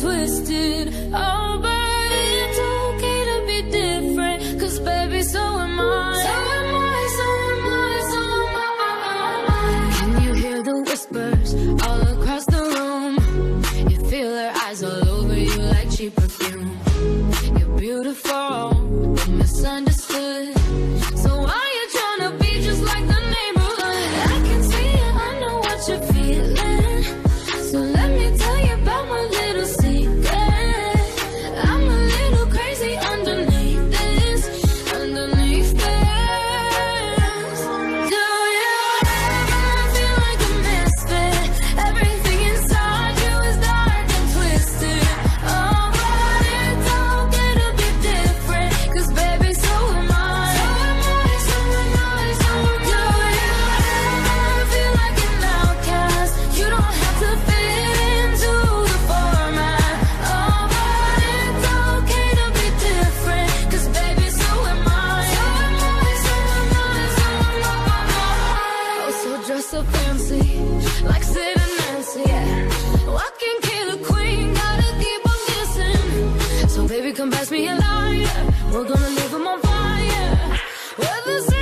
twisted. Oh, but it's okay to be different cause baby so am I. So am I so am I so am I can you hear the whispers all across the room? You feel her eyes all over you like cheap perfume. You're beautiful but misunderstood. so fancy, like Sid and Nancy. Yeah. Oh, I can kill a queen, gotta keep on dancing. So baby, come pass me a lighter. We're gonna leave 'em on fire. Well, the